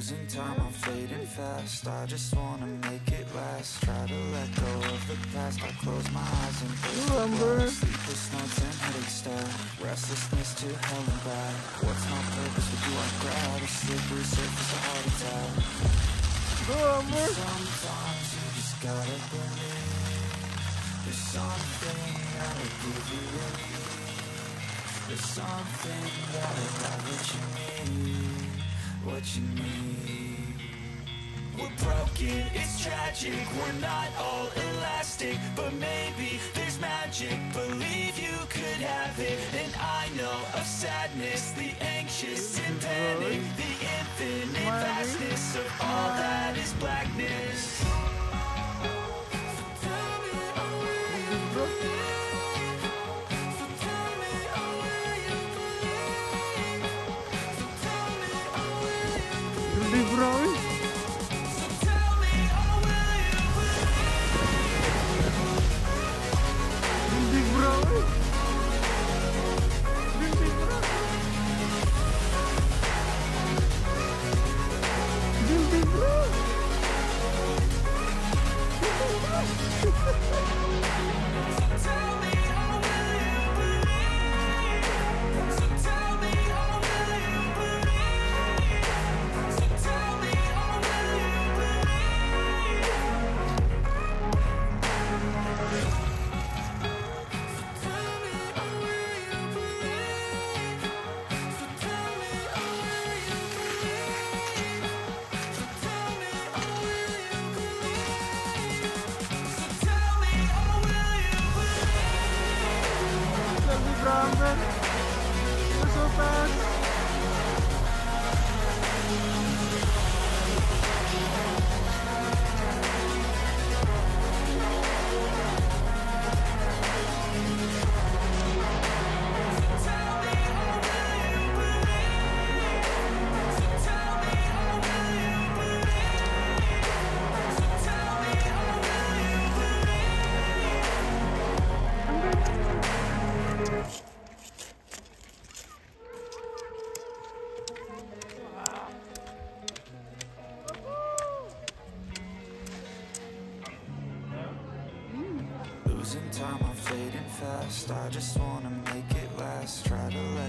Losing time, I'm fading fast. I just wanna make it last. Try to let go of the past. I close my eyes and face the glass Sleepless nights and headaches stack Restlessness to hell and back. What's my purpose, what do I grab? A slippery surface, a heart attack. Sometimes you just gotta believe There's something that'll give you relief. There's something that'll have what you need What you need it's tragic. We're not all elastic But maybe there's magic. Believe you could have it. And I know of sadness. The anxious and panic. The Ha ha ha! Gede bro. Gede berantem. Losing time, I'm fading fast. I just wanna make it last. Try to let